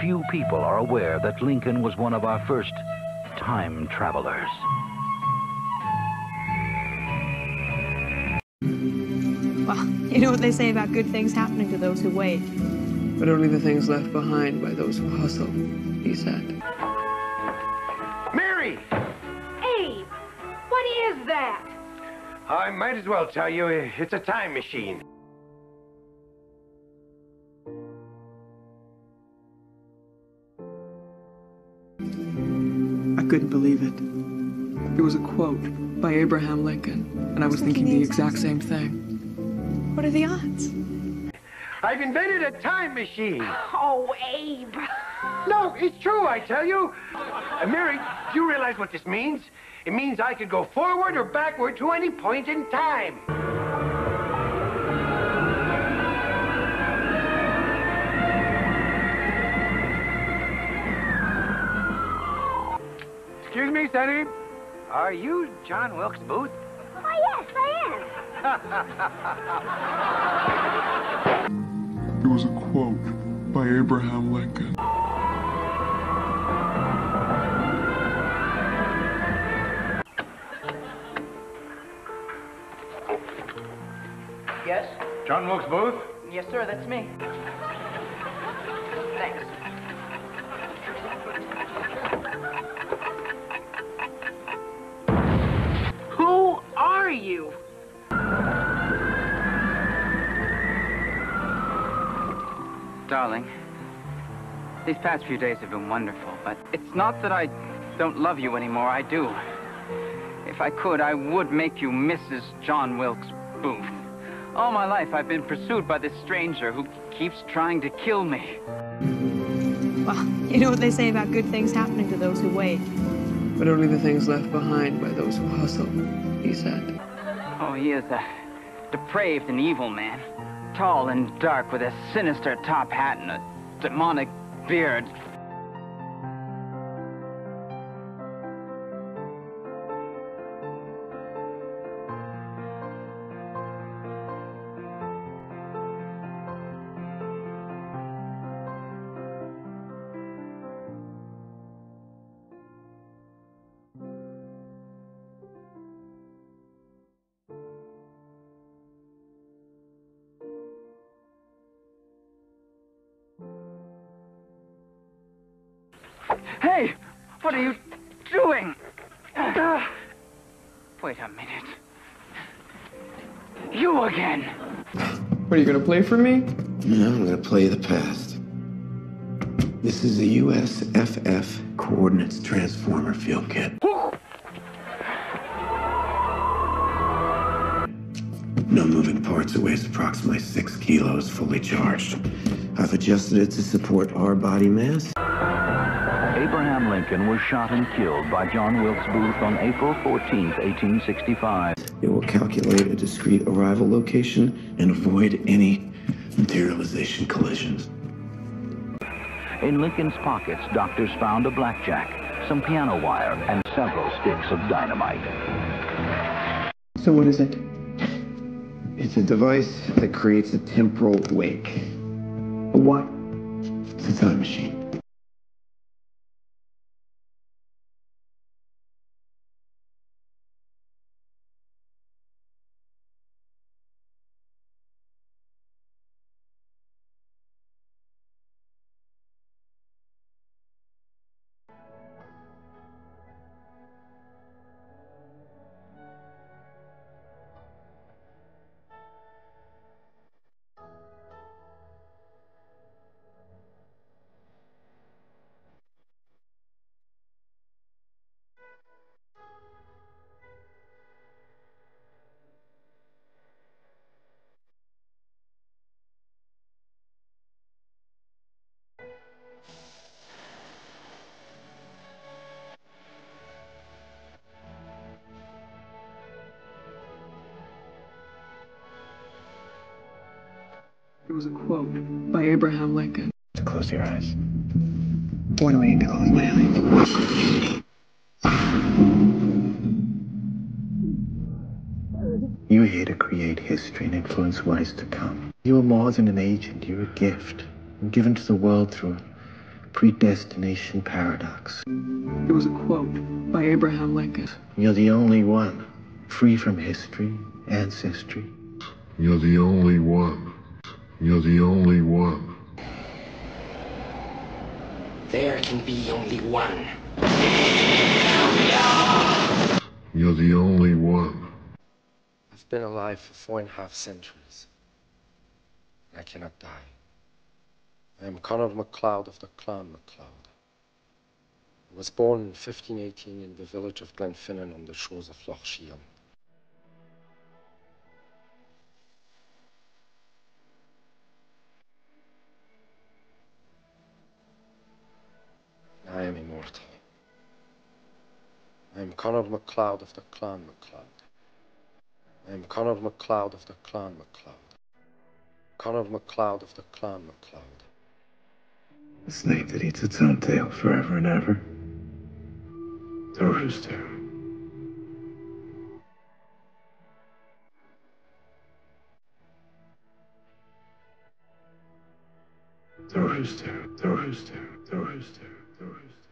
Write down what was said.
few people are aware that Lincoln was one of our first time travelers. Well, you know what they say about good things happening to those who wait. But only the things left behind by those who hustle, he said. Mary! Abe, what is that? I might as well tell you, it's a time machine. Couldn't believe it. It was a quote by Abraham Lincoln, and I was thinking the exact same thing. What are the odds? I've invented a time machine. Oh, Abe. No, it's true, I tell you. Uh, Mary, do you realize what this means? It means I could go forward or backward to any point in time. Excuse. Are you John Wilkes Booth? Oh, yes, I am. It was a quote by Abraham Lincoln. Yes? John Wilkes Booth? Yes, sir, that's me. You? Darling, these past few days have been wonderful, but it's not that I don't love you anymore. I do. If I could, I would make you Mrs. John Wilkes Booth. All my life, I've been pursued by this stranger who keeps trying to kill me. Well, you know what they say about good things happening to those who wait. But only the things left behind by those who hustle, he said. Oh, he is a depraved and evil man. Tall and dark with a sinister top hat and a demonic beard. Hey, what are you doing? Wait a minute. You again. What are you gonna play for me? No, I'm going to play the past. This is a USFF Coordinates Transformer Field Kit. No moving parts. It weighs approximately six kilos, fully charged. I've adjusted it to support our body mass. Abraham Lincoln was shot and killed by John Wilkes Booth on April 14, 1865. It will calculate a discrete arrival location and avoid any materialization collisions. In Lincoln's pockets, doctors found a blackjack, some piano wire, and several sticks of dynamite. So what is it? It's a device that creates a temporal wake. A what? It's a time machine. Was a quote by Abraham Lincoln. To Close your eyes. Why do I need to close my eyes? You are here to create history and influence what is to come. You are more than an agent. You're a gift given to the world through a predestination paradox. It was a quote by Abraham Lincoln. You're the only one free from history, ancestry. You're the only one. You're the only one. There can be only one. You're the only one. I've been alive for four and a half centuries. I cannot die. I am Connor MacLeod of the Clan MacLeod. I was born in 1518 in the village of Glenfinnan on the shores of Loch Shiel. I am Connor MacLeod of the Clan MacLeod. I am Connor MacLeod of the Clan MacLeod. Connor MacLeod of the Clan MacLeod. The snake that eats its own tail forever and ever. The rooster. The rooster, the rooster, the rooster, the rooster.